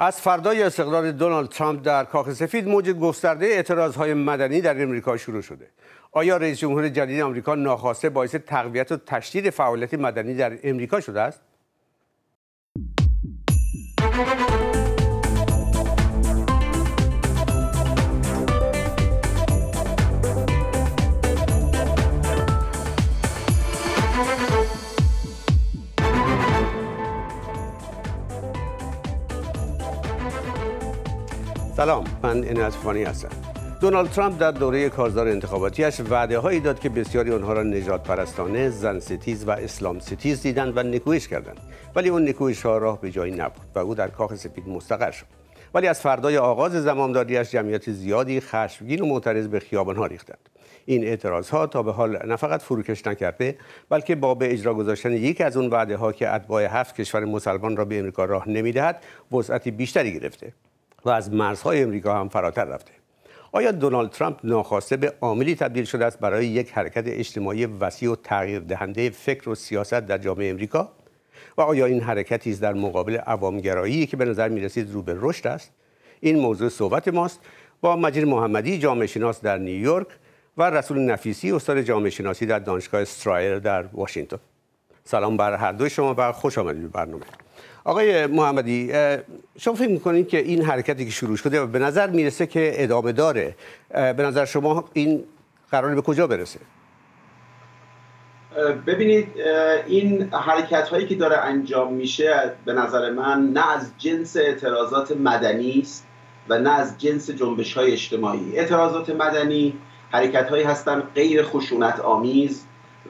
از فردای استقرار دونالد ترامپ در کاخ سفید موج گسترده اعتراضهای مدنی در امریکا شروع شده. آیا رئیس جمهور جدید آمریکا ناخواسته باعث تقویت و تشدید فعالیت مدنی در امریکا شده است؟ سلام من فانی هستم. دونالد ترامپ در دوره کارزار انتخاباتیش وعده هایی داد که بسیاری آنها را نژادپرستانه، زن ستیز و اسلام ستیز دیدند و نکویش کردند. ولی اون نکویش ها راه به جایی نبود و او در کاخ سفید مستقر شد. ولی از فردای آغاز زمامداریش جمعیت زیادی خشمگین و معترض به خیابان ها ریختند. این اعتراض ها تا به حال نه فقط فروکش نکرده بلکه با به اجرا گذاشتن یکی از اون وعده ها که اتباع هفت کشور مسلمان را به امریکا راه نمی‌دهد وسعتی بیشتری گرفته. و از مرزهای امریکا هم فراتر رفته. آیا دونالد ترامپ ناخواسته به عاملی تبدیل شده است برای یک حرکت اجتماعی وسیع و تغییر دهنده فکر و سیاست در جامعه امریکا؟ و آیا این حرکتی است در مقابل عوامگرایی که به نظر می رسید رو به رشد است؟ این موضوع صحبت ماست با مجید محمدی جامعه شناس در نیویورک و رسول نفیسی استاد جامعه شناسی در دانشگاه استرایر در واشنگتن. سلام بر هر دوی شما و خوش آمدید به برنامه. آقای محمدی شما فکر می‌کنید که این حرکتی که شروع شده به نظر می‌رسه که ادامه داره؟ به نظر شما این قرار به کجا برسه؟ ببینید این حرکت هایی که داره انجام میشه به نظر من نه از جنس اعتراضات مدنی است و نه از جنس جنبش های اجتماعی. اعتراضات مدنی حرکت هایی هستند غیر خشونت آمیز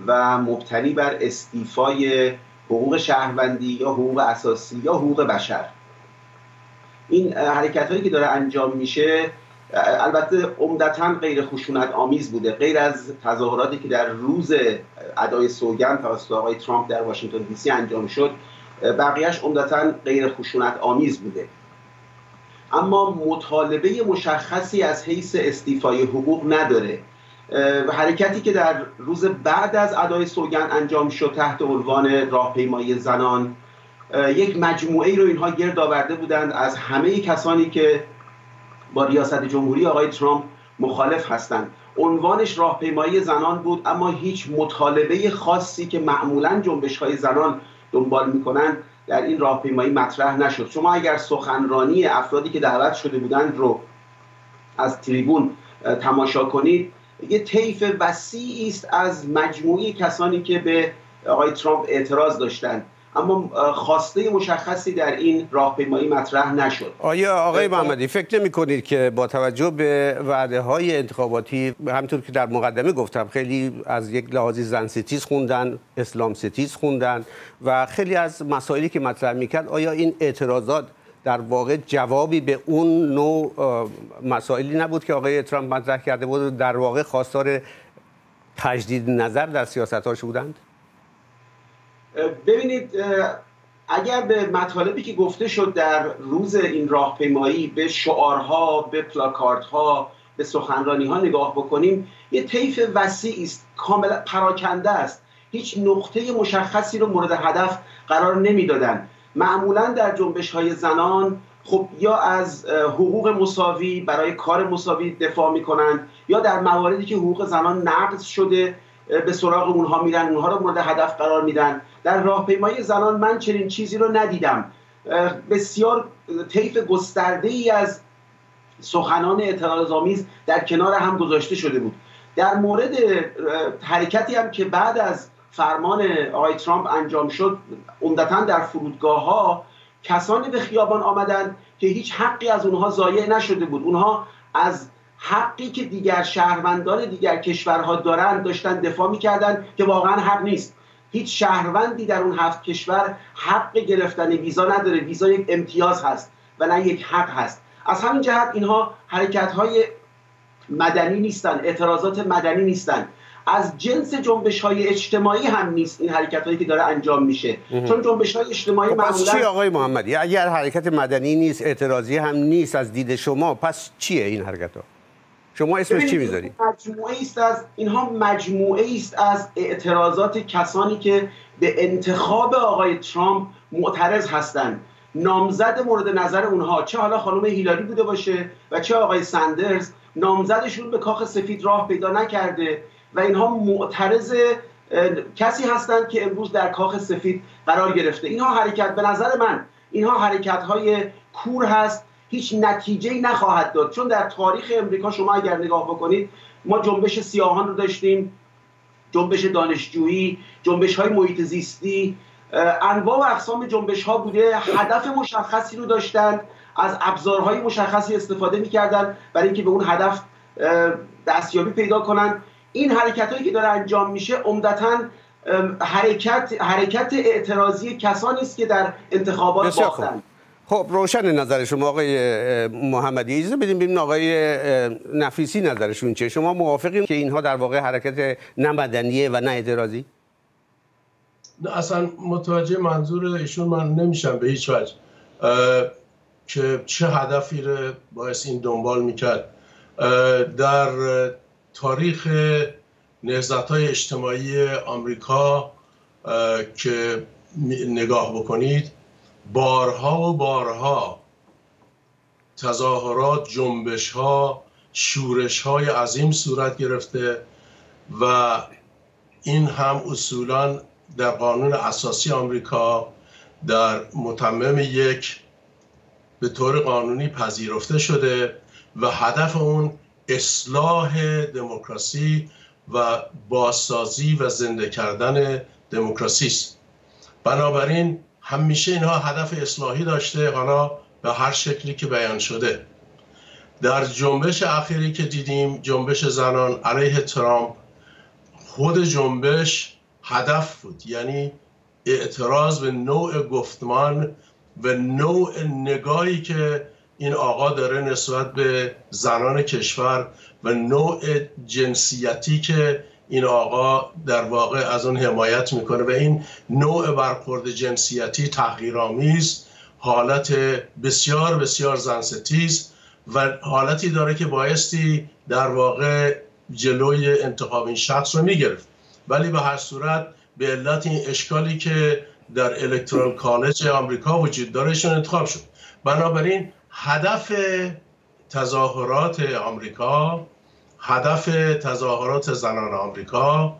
و مبتنی بر استیفای حقوق شهروندی یا حقوق اساسی یا حقوق بشر. این حرکت هایی که داره انجام میشه البته عمدتا غیر خشونت آمیز بوده. غیر از تظاهراتی که در روز ادای سوگند توسط آقای ترامپ در واشنگتن دی سی انجام شد بقیهش عمدتا غیر خشونت آمیز بوده. اما مطالبه مشخصی از حیث استیفای حقوق نداره. حرکتی که در روز بعد از ادای سوگند انجام شد تحت عنوان راهپیمایی زنان یک مجموعه ای رو اینها گرد آورده بودند. از همه کسانی که با ریاست جمهوری آقای ترامپ مخالف هستند. عنوانش راهپیمایی زنان بود اما هیچ مطالبه خاصی که معمولا جنبش های زنان دنبال می‌کنند در این راهپیمایی مطرح نشد. شما اگر سخنرانی افرادی که دعوت شده بودند رو از تریبون تماشا کنید یه طیف وسیعی است از مجموعی کسانی که به آقای ترامپ اعتراض داشتند. اما خواسته مشخصی در این راهپیمایی مطرح نشد. آیا آقای محمدی فکر نمی کنید که با توجه به وعده های انتخاباتی همطور که در مقدمه گفتم خیلی از یک لحاظی زن ستیز خوندن اسلام ستیز خوندن و خیلی از مسائلی که مطرح می‌کرد آیا این اعتراضات در واقع جوابی به اون نوع مسائلی نبود که آقای ترامپ مطرح کرده بود. در واقع خواستار تجدید نظر در سیاستاش بودند؟ ببینید اگر به مطالبی که گفته شد در روز این راهپیمایی به شعارها به پلاکاردها به سخنرانی ها نگاه بکنیم یه طیف وسیعی است کاملا پراکنده است. هیچ نقطه مشخصی رو مورد هدف قرار نمی‌دادند معمولا در جنبش های زنان خب یا از حقوق مساوی برای کار مساوی دفاع می‌کنند یا در مواردی که حقوق زنان نقض شده به سراغ اونها میرن اونها رو مورد هدف قرار میدن. در راهپیمایی زنان من چنین چیزی رو ندیدم. بسیار طیف گسترده ای از سخنان اعتراض در کنار هم گذاشته شده بود. در مورد حرکتی هم که بعد از فرمان آقای ترامپ انجام شد عمدتا در فرودگاه ها کسانی به خیابان آمدند که هیچ حقی از اونها ضایع نشده بود. اونها از حقی که دیگر شهروندان دیگر کشورها دارند داشتن دفاع می‌کردن که واقعا حق نیست. هیچ شهروندی در اون هفت کشور حق گرفتن ویزا نداره. ویزا یک امتیاز هست و نه یک حق هست. از همین جهت اینها حرکت های مدنی نیستن اعتراضات مدنی نیستن. از جنس جنبش های اجتماعی هم نیست این حرکت هایی که داره انجام میشه. چون جنبش های اجتماعی خب معمولا چی آقای محمدی اگر حرکت مدنی نیست اعتراضی هم نیست از دید شما پس چیه این حرکت ها شما اسمش چی می‌ذاری؟ مجموعه است از اینها مجموعه است از اعتراضات کسانی که به انتخاب آقای ترامپ معترض هستند. نامزد مورد نظر اونها چه حالا خانم هیلاری بوده باشه و چه آقای سندرز نامزدشون به کاخ سفید راه پیدا نکرده. و اینها معترض کسی هستند که امروز در کاخ سفید قرار گرفته. اینها حرکت به نظر من اینها حرکت های کور هست. هیچ نتیجه نخواهد داد. چون در تاریخ امریکا شما اگر نگاه بکنید ما جنبش سیاهان رو داشتیم جنبش دانشجویی جنبش های محیط زیستی انواع و اقسام جنبش ها بوده. هدف مشخصی رو داشتند از ابزارهای مشخصی استفاده می‌کردن برای اینکه به اون هدف دستیابی پیدا کنند این حرکت هایی که داره انجام میشه عمدتا حرکت حرکت اعتراضی کسانی است که در انتخابات باختن. خب روشن نظر شما آقای محمدی. اجازه بدیم ببینیم آقای نفیسی نظرشون چه شما موافقین که اینها در واقع حرکت نه مدنیه و نه اعتراضی؟ اصلا متوجه منظور ایشون من نمیشم به هیچ وجه. که چه هدفی رو باعث این دنبال می‌کرد. در تاریخ نهزت های اجتماعی آمریکا که نگاه بکنید بارها و بارها تظاهرات جنبش ها شورش های عظیم صورت گرفته و این هم اصولا در قانون اساسی آمریکا در متمم یک به طور قانونی پذیرفته شده و هدف اون اصلاح دموکراسی و بازسازی و زنده کردن دموکراسی است. بنابراین همیشه اینها هدف اصلاحی داشته حالا به هر شکلی که بیان شده. در جنبش اخیری که دیدیم جنبش زنان علیه ترامپ خود جنبش هدف بود. یعنی اعتراض به نوع گفتمان و نوع نگاهی که این آقا داره نسبت به زنان کشور و نوع جنسیتی که این آقا در واقع از اون حمایت می‌کنه و این نوع برخورد جنسیتی تحقیرآمیز حالت بسیار بسیار زنستیز و حالتی داره که بایستی در واقع جلوی انتخاب این شخص رو می‌گرفت. ولی به هر صورت به علت این اشکالی که در الکترال کالج آمریکا وجود داره انتخاب شد. بنابراین هدف تظاهرات آمریکا هدف تظاهرات زنان آمریکا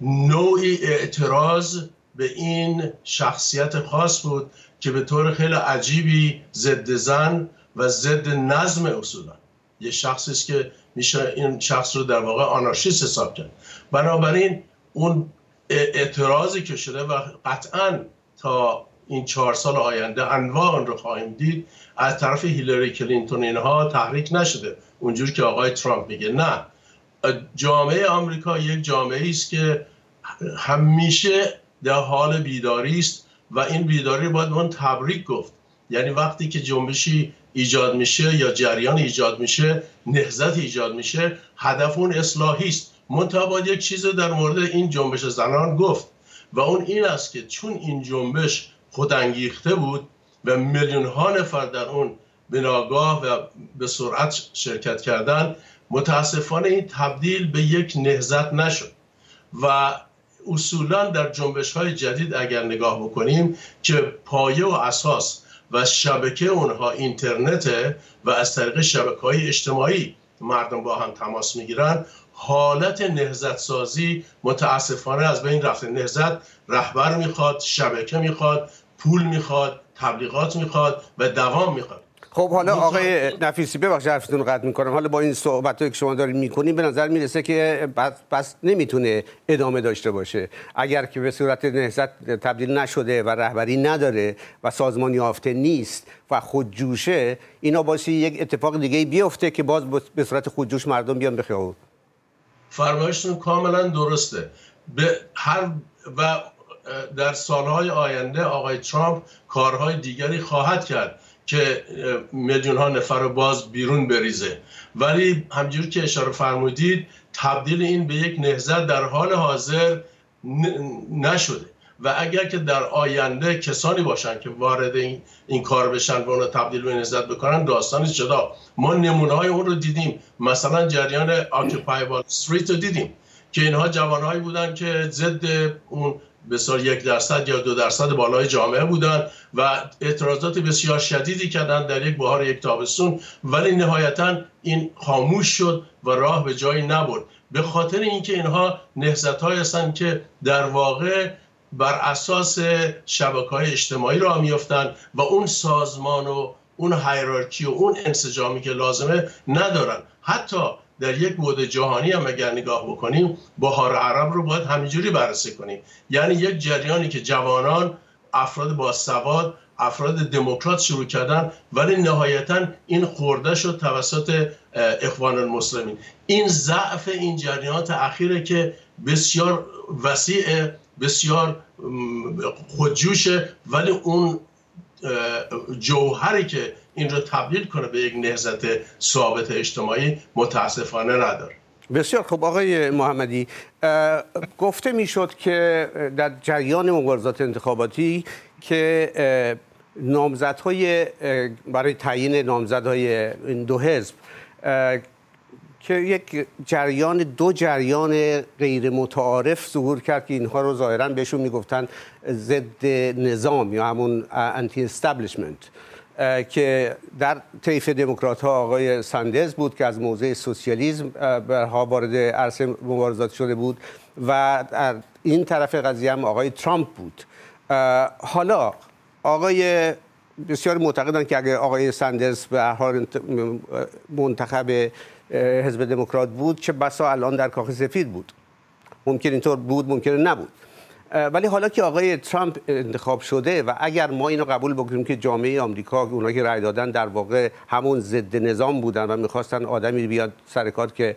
نوعی اعتراض به این شخصیت خاص بود که به طور خیلی عجیبی ضد زن و ضد نظم اصولا. یه شخصی است که میشه این شخص رو در واقع آنارشیست حساب کرد. بنابراین اون اعتراضی که شده و قطعا تا این چهار سال آینده انواع آن رو خواهیم دید. از طرف هیلاری کلینتون اینها تحریک نشده. اونجور که آقای ترامپ میگه. نه. جامعه آمریکا یک جامعه است که همیشه در حال بیداری است و این بیداری باید اون تبریک گفت. یعنی وقتی که جنبشی ایجاد میشه یا جریان ایجاد میشه نهزت ایجاد میشه هدف اون اصلاحی است. منتها یک چیز در مورد این جنبش زنان گفت. و اون این است که چون این جنبش خودانگیخته بود و میلیون ها نفر در اون به ناگاه و به سرعت شرکت کردن متاسفانه این تبدیل به یک نهزت نشد و اصولا در جنبش های جدید اگر نگاه بکنیم که پایه و اساس و شبکه اونها اینترنته و از طریق شبکه های اجتماعی مردم با هم تماس می‌گیرن. حالت نهزت سازی متاسفانه از بین رفته. نهزت رهبر می‌خواد شبکه می‌خواد پول می‌خواد تبلیغات می‌خواد و دوام می‌خواد. خب حالا آقای نفیسی ببخشید حرفتون قطع می‌کنم. حالا با این صحبت که شما دارید می‌کنید به نظر می‌رسه که پس نمی‌تونه ادامه داشته باشه. اگر که به صورت نهضت تبدیل نشده و رهبری نداره و سازمان یافته نیست و خودجوشه اینا باعث یک اتفاق دیگه بیفته که باز به صورت خودجوش مردم بیان به خیابون. فرمایشتون کاملا درسته. به هر و در سالهای آینده آقای ترامپ کارهای دیگری خواهد کرد. که میلیون ها نفر باز بیرون بریزه. ولی همجور که اشاره فرمودید تبدیل این به یک نهزت در حال حاضر نشده. و اگر که در آینده کسانی باشن که وارد این, این کار بشن و اونو تبدیل به نهزت بکنن داستانی جدا. ما نمونه های اون رو دیدیم. مثلا جریان آکیپای وال استریت رو دیدیم که اینها جوانهایی بودن که ضد اون بسیار یک درصد یا دو درصد بالای جامعه بودن و اعتراضات بسیار شدیدی کردن در یک بهار یک تابستون ولی نهایتا این خاموش شد و راه به جایی نبرد. به خاطر اینکه اینها نهزت هستند که در واقع بر اساس شبکه های اجتماعی را میفتن و اون سازمان و اون هایرارکی و اون انسجامی که لازمه ندارن. حتی در یک بود جهانی هم اگر نگاه بکنیم بهار عرب رو باید همینجوری بررسی کنیم. یعنی یک جریانی که جوانان افراد با سواد افراد دموکرات شروع کردن ولی نهایتا این خورده شد توسط اخوان المسلمین. این ضعف این جریانات اخیره که بسیار وسیع بسیار خودجوشه ولی اون جوهری که این رو تبدیل کنه به یک نهزت ثابت اجتماعی متاسفانه نداره. بسیار خب آقای محمدی گفته می‌شد که در جریان مبارزات انتخاباتی که نامزدهای برای تعیین نامزدهای این دو حزب که یک جریان دو جریان غیر متعارف ظهور کرد که اینها رو ظاهرا بهشون می‌گفتن ضد نظام یا همون anti-establishment که در طیف دموکرات ها آقای ساندرز بود که از موضع سوسیالیسم برها وارد عرصه مبارزات شده بود و در این طرف قضیه هم آقای ترامپ بود. حالا آقای بسیار معتقدن که اگر آقای ساندرز به حال منتخب حزب دموکرات بود چه بسا الان در کاخ سفید بود. ممکن اینطور بود ممکن نبود. ولی حالا که آقای ترامپ انتخاب شده و اگر ما اینو قبول بکنیم که جامعه آمریکا اونایی که رای دادن در واقع همون ضد نظام بودن و می‌خواستن آدمی بیاد سر کار که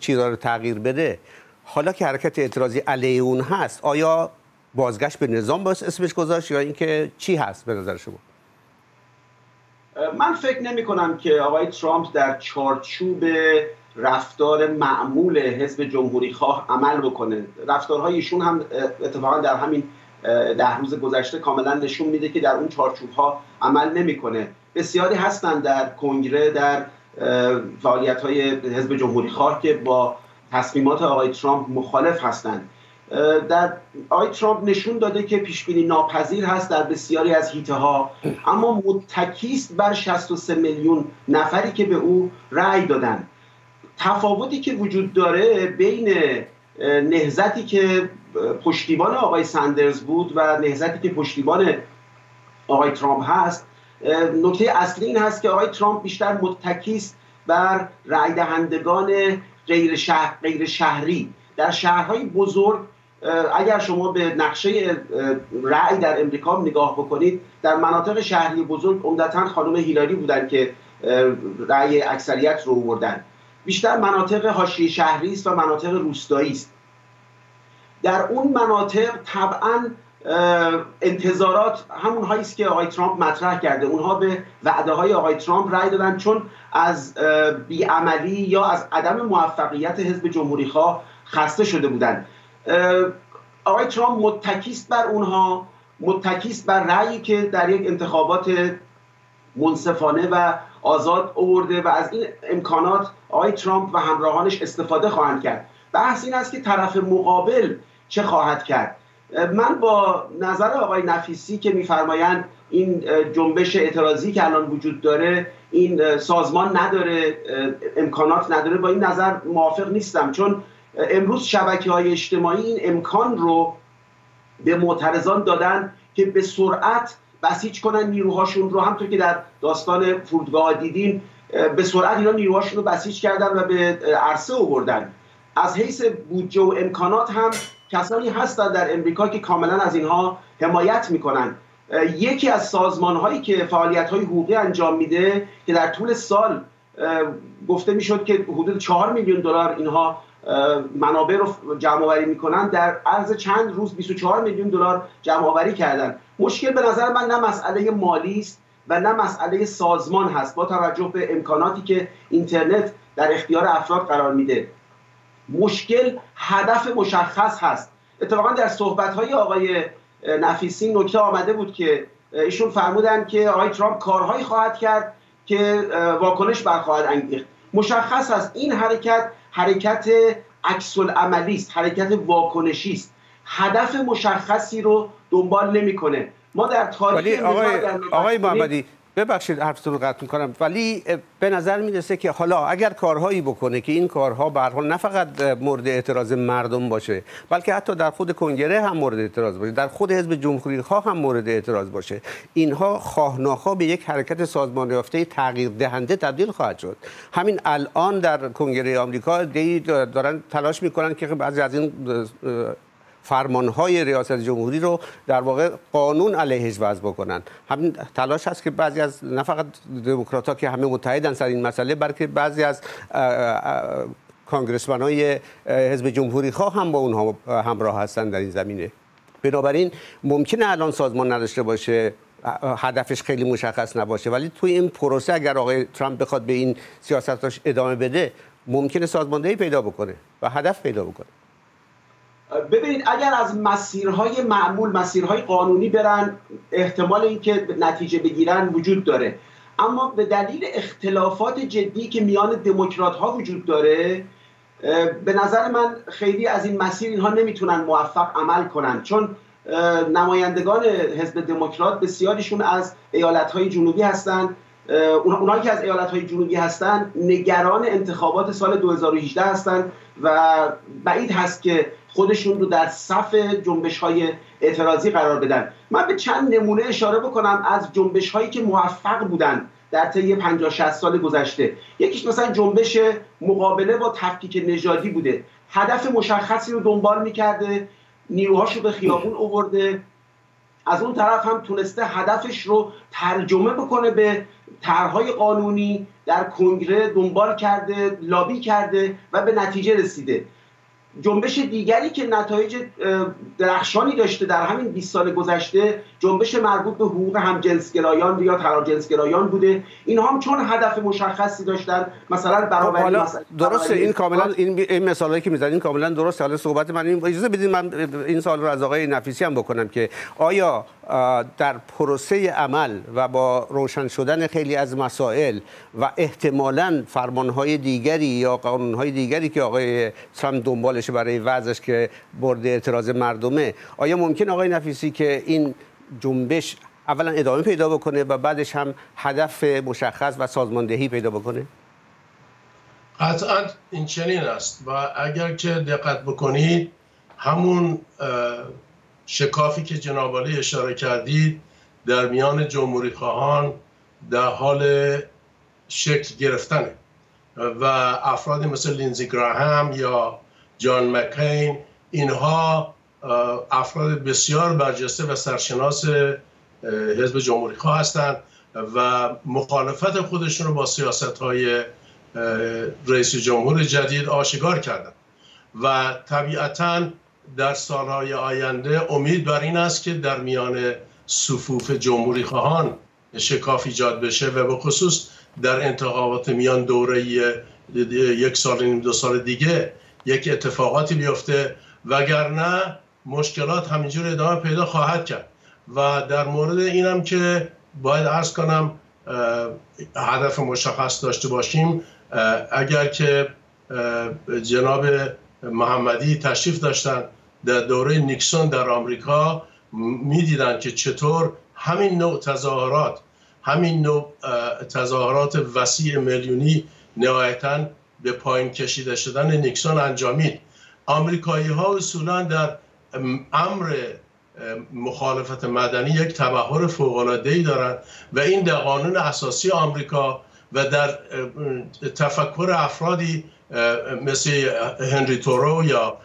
چیزا رو تغییر بده حالا که حرکت اعتراضی علیه اون هست آیا بازگشت به نظام باید اسمش گذاشت یا اینکه چی هست به نظر شما؟ من فکر نمی کنم که آقای ترامپ در چارچوب رفتار معمول حزب جمهوری خواه عمل بکنه. رفتارهای ایشون هم اتفاقا در همین ده روز گذشته کاملا نشون میده که در اون چارچوب ها عمل نمی‌کنه. بسیاری هستند در کنگره در فعالیت های حزب جمهوری خواه که با تصمیمات آقای ترامپ مخالف هستند در آقای ترامپ نشون داده که پیش بینی ناپذیر هست در بسیاری از هیته ها اما متکیست بر 63 میلیون نفری که به او رأی دادن. تفاوتی که وجود داره بین نهزتی که پشتیبان آقای سندرز بود و نهزتی که پشتیبان آقای ترامپ هست نکته اصلی این هست که آقای ترامپ بیشتر متکیست بر رأی دهندگان غیر, شهر، غیر شهری. در شهرهای بزرگ اگر شما به نقشه رأی در امریکا نگاه بکنید در مناطق شهری بزرگ عمدتا خانم هیلاری بودن که رأی اکثریت رو بردن بیشتر مناطق حاشیه شهری است و مناطق روستایی است. در اون مناطق طبعا انتظارات همون هایی است که آقای ترامپ مطرح کرده. اونها به وعده های آقای ترامپ رأی دادن چون از بیعملی یا از عدم موفقیت حزب جمهوری خواه خسته شده بودند. آقای ترامپ متکیست بر اونها متکیست بر رأیی که در یک انتخابات منصفانه و آزاد آورده و از این امکانات آقای ترامپ و همراهانش استفاده خواهند کرد. بحث این است که طرف مقابل چه خواهد کرد؟ من با نظر آقای نفیسی که میفرمایند این جنبش اعتراضی که الان وجود داره این سازمان نداره امکانات نداره با این نظر موافق نیستم. چون امروز شبکه های اجتماعی این امکان رو به معترضان دادن که به سرعت بسیج کنن نیروهاشون رو همطور که در داستان فرودگاه دیدیم به سرعت اینا نیروهاشون رو بسیج کردن و به عرصه آوردن. از حیث بودجه و امکانات هم کسانی هستند در امریکا که کاملا از اینها حمایت می‌کنن. یکی از سازمان هایی که فعالیت های حقوقی انجام میده که در طول سال گفته می‌شد که حدود 4 میلیون دلار اینها منابع رو جمع آوری می‌کنن در عرض چند روز 24 میلیون دلار جمع آوری کردن. مشکل به نظر من نه مسئله مالی است و نه مسئله سازمان هست. با توجه به امکاناتی که اینترنت در اختیار افراد قرار میده. مشکل هدف مشخص هست. اتفاقا در صحبت های آقای نفیسی نکته آمده بود که ایشون فرمودن که آقای ترامپ کارهایی خواهد کرد که واکنش برخواهد انگیخت. مشخص است. این حرکت حرکت عکس عملی است حرکت واکنشی است هدف مشخصی رو دنبال نمی‌کنه. ما در تاریخ آقای, آقای محمدی ببخشید حرفتون رو قطع می‌کنم. ولی به نظر می‌رسه که حالا اگر کارهایی بکنه که این کارها به حال نه فقط مورد اعتراض مردم باشه بلکه حتی در خود کنگره هم مورد اعتراض باشه در خود حزب جمهوری خواه هم مورد اعتراض باشه. اینها خواه به یک حرکت سازمان یافته تغییر دهنده تبدیل خواهد شد. همین الان در کنگره آمریکا دارن تلاش می‌کنن که بعضی از این فرمانهای ریاست جمهوری رو در واقع قانون علیهش وضع بکنن. همین تلاش هست که بعضی از نه فقط دموکرات ها که همه متحدن سر این مسئله بلکه بعضی از کانگرسمن های حزب جمهوری خواه هم با اونها همراه هستن در این زمینه. بنابراین ممکنه الان سازمان نداشته باشه هدفش خیلی مشخص نباشه ولی توی این پروسه اگر آقای ترامپ بخواد به این سیاستاش ادامه بده ممکنه سازماندهی پیدا بکنه و هدف پیدا بکنه. ببینید اگر از مسیرهای معمول مسیرهای قانونی برن احتمال اینکه نتیجه بگیرن وجود داره. اما به دلیل اختلافات جدی که میان دموکرات ها وجود داره به نظر من خیلی از این مسیر اینها نمی‌تونن موفق عمل کنن. چون نمایندگان حزب دموکرات بسیاریشون از ایالت های جنوبی هستند اونایی که از ایالت های جنوبی هستند نگران انتخابات سال 2018 هستند و بعید هست که خودشون رو در صف جنبش های اعتراضی قرار بدن. من به چند نمونه اشاره بکنم از جنبش هایی که موفق بودن در طی 50 60 سال گذشته. یکیش مثلا جنبش مقابله با تفکیک نژادی بوده. هدف مشخصی رو دنبال می‌کرده نیروهاش رو به خیابون اوورده. از اون طرف هم تونسته هدفش رو ترجمه بکنه به طرحهای قانونی در کنگره دنبال کرده لابی کرده و به نتیجه رسیده. جنبش دیگری که نتایج درخشانی داشته در همین 20 سال گذشته جنبش مربوط به حقوق همجنسگرایان یا تراجنسگرایان بوده. اینها هم چون هدف مشخصی داشتن مثلا برابری خب درسته این کاملا این, این مثالایی که می‌زنین کاملا درسته. حالا صحبت من این اجازه بدید من این سال رو از آقای نفیسی هم بکنم که آیا در پروسه عمل و با روشن شدن خیلی از مسائل و احتمالا فرمانهای دیگری یا قانونهای دیگری که آقای ترامپ دنبالش برای وضعش که برده اعتراض مردمه. آیا ممکن آقای نفیسی که این جنبش اولا ادامه پیدا بکنه و بعدش هم هدف مشخص و سازماندهی پیدا بکنه؟ قطعا این چنین است و اگر که دقت بکنید همون شکافی که جناب اشاره کردید در میان جمهوری خواهان در حال شکل گرفتنه و افرادی مثل لینزی گراهام یا جان مکین اینها افراد بسیار برجسته و سرشناس حزب جمهوری خواه هستند و مخالفت خودشون رو با سیاست های رئیس جمهور جدید آشکار کردن. و طبیعتا در سالهای آینده امید بر این است که در میان صفوف جمهوری خواهان شکاف ایجاد بشه و به خصوص در انتخابات میان دوره یک سال نیم دو سال دیگه یک اتفاقاتی بیفته وگرنه مشکلات همینجور ادامه پیدا خواهد کرد. و در مورد اینم که باید ارز کنم هدف مشخص داشته باشیم اگر که جناب محمدی تشریف داشتن در دوره نیکسون در آمریکا می‌دیدن که چطور همین نوع تظاهرات همین نوع تظاهرات وسیع میلیونی نهایتا به پایین کشیده شدن نیکسون انجامید. آمریکایی ها اصولا در امر مخالفت مدنی یک تبهر فوق ای دارند و این در قانون اساسی آمریکا و در تفکر افرادی مثل هنری تورو یا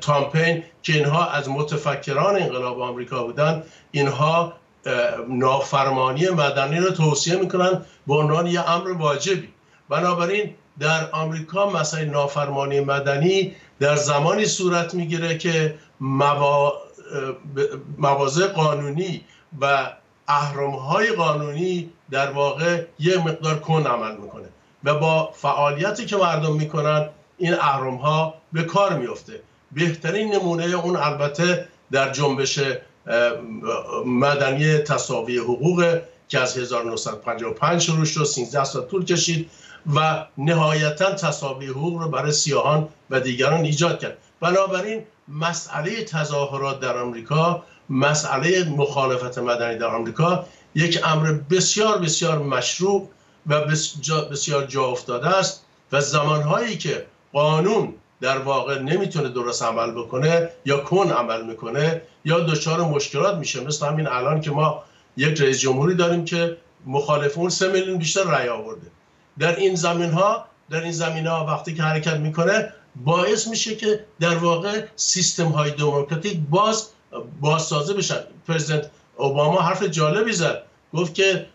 تامپین که اینها از متفکران انقلاب آمریکا بودند اینها نافرمانی مدنی رو توصیه می‌کنن به عنوان یه امر واجبی. بنابراین در آمریکا مسئله نافرمانی مدنی در زمانی صورت می‌گیره که مواضع قانونی و اهرمهای قانونی در واقع یه مقدار کن عمل می‌کنه. و با فعالیتی که مردم می‌کنن این اهرمها به کار میفته بهترین نمونه اون البته در جنبش مدنی تصاوی حقوق که از 1955 شروع شد 13 سال طول کشید. و نهایتا تصاوی حقوق رو برای سیاهان و دیگران ایجاد کرد. بنابراین مسئله تظاهرات در آمریکا مسئله مخالفت مدنی در آمریکا یک امر بسیار بسیار مشروع و بسیار جا افتاده است و زمانهایی که قانون در واقع نمی‌تونه درست عمل بکنه یا کن عمل می‌کنه یا دچار مشکلات میشه. مثل همین الان که ما یک رئیس جمهوری داریم که مخالف اون سه میلیون بیشتر رأی آورده. در این زمین ها در این زمین ها وقتی که حرکت می‌کنه باعث میشه که در واقع سیستم های دموکراتیک باز بازسازه بشن. پرزیدنت اوباما حرف جالبی زد. گفت که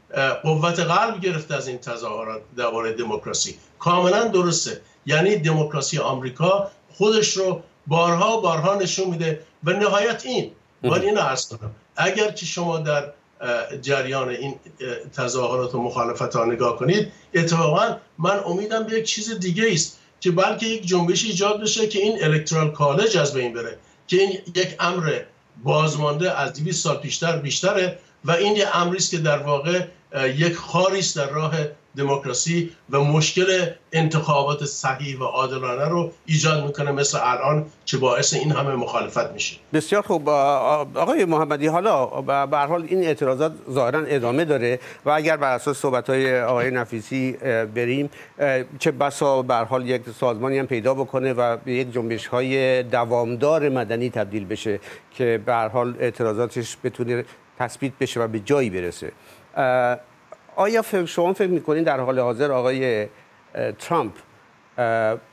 قوت قلب گرفته از این تظاهرات درباره دموکراسی. کاملا درسته. یعنی دموکراسی آمریکا خودش رو بارها بارها نشون میده و نهایت این. باید این عرض کنم. اگر که شما در جریان این تظاهرات و مخالفت ها نگاه کنید اتفاقا من امیدم به یک چیز دیگه است که بلکه یک جنبش ایجاد بشه که این الکترال کالج از بین بره که این یک امر بازمانده از 200 سال پیشتر بیشتره و این یه امری است که در واقع یک خاری است در راه دموکراسی و مشکل انتخابات صحیح و عادلانه رو ایجاد می‌کنه مثل الان که باعث این همه مخالفت میشه. بسیار خوب. آقای محمدی حالا به حال این اعتراضات ظاهرا ادامه داره و اگر بر اساس صحبت های آقای نفیسی بریم چه بسا به حال یک سازمانی هم پیدا بکنه و به یک جنبش های دوامدار مدنی تبدیل بشه که به حال اعتراضاتش بتونه تثبیت بشه و به جایی برسه. آیا شما فکر می‌کنین در حال حاضر آقای ترامپ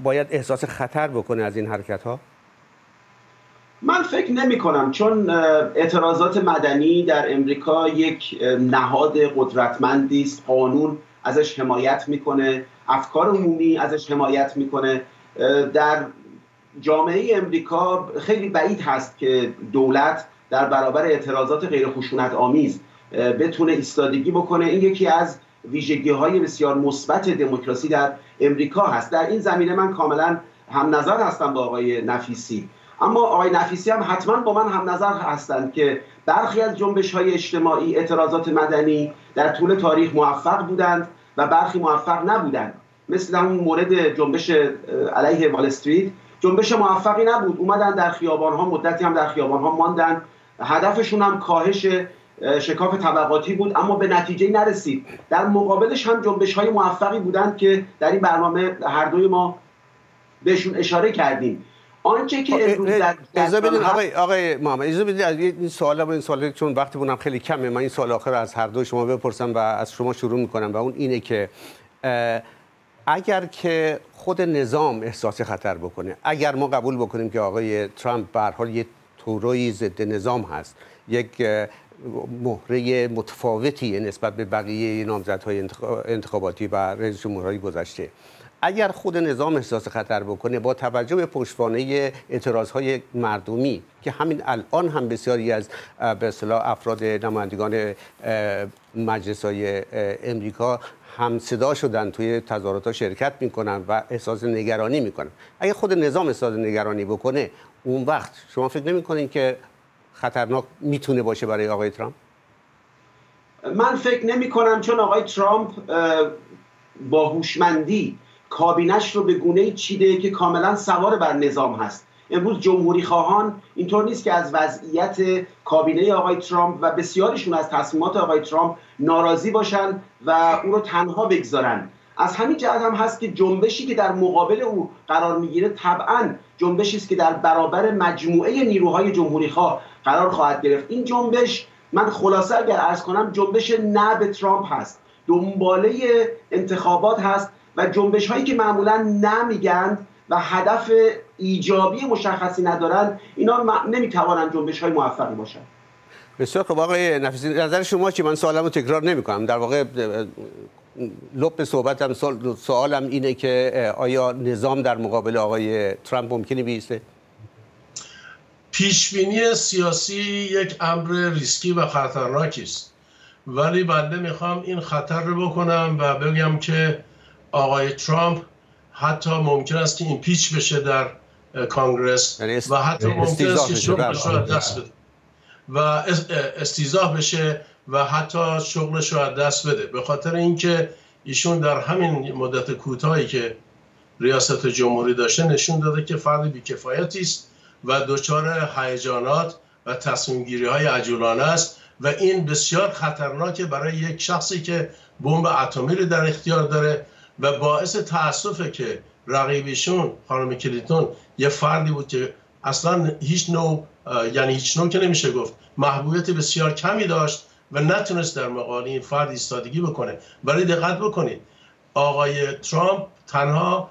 باید احساس خطر بکنه از این حرکت ها؟ من فکر نمی کنم چون اعتراضات مدنی در امریکا یک نهاد قدرتمندی است قانون ازش حمایت می‌کنه افکار عمومی ازش حمایت می‌کنه در جامعه امریکا خیلی بعید هست که دولت در برابر اعتراضات غیر خشونت آمیز بتونه ایستادگی بکنه. این یکی از ویژگی های بسیار مثبت دموکراسی در امریکا هست. در این زمینه من کاملا هم نظر هستم با آقای نفیسی. اما آقای نفیسی هم حتما با من هم نظر هستند که برخی از جنبش های اجتماعی اعتراضات مدنی در طول تاریخ موفق بودند و برخی موفق نبودند. مثل همون مورد جنبش علیه وال استریت. جنبش موفقی نبود. اومدن در خیابان ها مدتی هم در خیابان ها ماندن. هدفشون هم کاهش شکاف طبقاتی بود اما به نتیجه نرسید. در مقابلش هم جنبش های موفقی بودند که در این برنامه هر دوی ما بهشون اشاره کردیم. آنچه که خب، امروز در بدین آقای آقای محمد اجازه بدید از این سوال این سوال چون وقتی بونم خیلی کمه من این سوال آخر از هر دوی شما بپرسم و از شما شروع می‌کنم و اون اینه که اگر که خود نظام احساس خطر بکنه اگر ما قبول بکنیم که آقای ترامپ به حال یه طوری ضد نظام هست یک مهره متفاوتی نسبت به بقیه نامزدهای انتخاباتی و رئیس جمهورهای گذشته. اگر خود نظام احساس خطر بکنه با توجه به پشتوانه اعتراضهای مردمی که همین الان هم بسیاری از به افراد نمایندگان مجلس های امریکا هم صدا شدن توی تظاهرات شرکت می‌کنن و احساس نگرانی می‌کنن. اگر خود نظام احساس نگرانی بکنه اون وقت شما فکر نمی‌کنین که خطرناک می‌تونه باشه برای آقای ترامپ؟ من فکر نمی کنم چون آقای ترامپ با هوشمندی کابینش رو به گونه چیده که کاملا سوار بر نظام هست. امروز جمهوری خواهان اینطور نیست که از وضعیت کابینه آقای ترامپ و بسیاریشون از تصمیمات آقای ترامپ ناراضی باشن و او رو تنها بگذارن. از همین جهت هم هست که جنبشی که در مقابل او قرار می‌گیره طبعا جنبشی است که در برابر مجموعه نیروهای جمهوری خواه قرار خواهد گرفت. این جنبش من خلاصه اگر ارز کنم جنبش نه به ترامپ هست. دنباله انتخابات هست و جنبش هایی که معمولا نمیگند و هدف ایجابی مشخصی ندارند اینا نمی‌توانند جنبش های موفقی باشند بسیار خب آقای نفیسی نظر شما چی؟ من سوالمو تکرار نمی کنم در واقع لب صحبتم سوالم اینه که آیا نظام در مقابل آقای ترامپ ممکنه بیسته؟ پیشبینی سیاسی یک امر ریسکی و خطرناکی است. ولی بنده می‌خوام این خطر رو بکنم و بگم که آقای ترامپ حتی ممکن است که این پیچ بشه در کانگرس یعنی و حتی ممکن است که شغلش رو دست بده. و استیزاه بشه و حتی شغلش رو دست بده. به خاطر اینکه ایشون در همین مدت کوتاهی که ریاست جمهوری داشته نشون داده که فرد بیکفایتی است. و دچار هیجانات و تصمیم گیری های عجولانه است و این بسیار خطرناکه برای یک شخصی که بمب اتمی رو در اختیار داره و باعث تاسفه که رقیبشون خانم کلیتون یه فردی بود که اصلا هیچ نوع یعنی هیچ نوع که نمیشه گفت محبوبیت بسیار کمی داشت و نتونست در مقابل این فرد ایستادگی بکنه. برای دقت بکنید آقای ترامپ تنها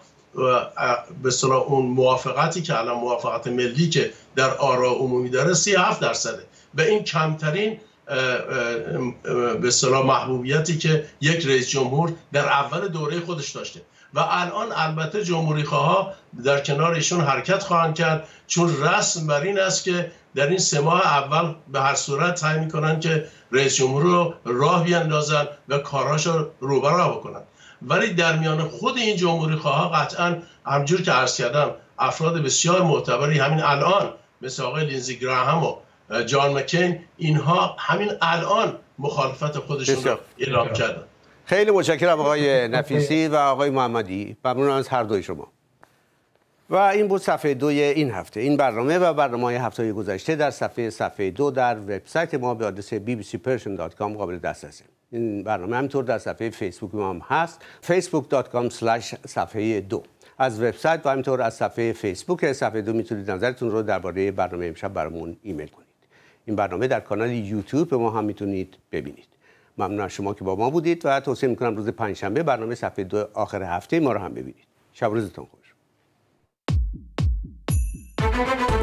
به صلاح اون موافقتی که الان موافقت ملی که در آرا عمومی داره 37 درصده. و این کمترین به صلاح محبوبیتی که یک رئیس جمهور در اول دوره خودش داشته. و الان البته جمهوری خواه در کنار ایشون حرکت خواهند کرد چون رسم بر این است که در این سه ماه اول به هر صورت سعی می‌کنن که رئیس جمهور رو راه بیاندازن و کاراش رو روبرا بکنن. ولی در میان خود این جمهوری خواه قطعا همجور که عرض کردم افراد بسیار معتبری همین الان مثل آقای لینزی گراهم و جان مکین اینها همین الان مخالفت خودشون رو اعلام کردن. خیلی متشکرم آقای نفیسی و آقای محمدی. ممنون از هر دوی شما. و این بود صفحه دوی این هفته. این برنامه و برنامه های هفته گذشته در صفحه صفحه دو در وبسایت ما به آدرس bbcpersian.com قابل دسترسه این برنامه همینطور در صفحه فیسبوک ما هم هست facebook.com صفحه دو. از وبسایت و همینطور از صفحه فیسبوک صفحه دو می‌تونید نظرتون رو درباره برنامه امشب برامون ایمیل کنید. این برنامه در کانال یوتیوب ما هم می‌تونید ببینید. ممنون شما که با ما بودید و توصیه می‌کنم روز پنجشنبه برنامه صفحه دو آخر هفته ما رو هم ببینید. شب روزتون خوش. Música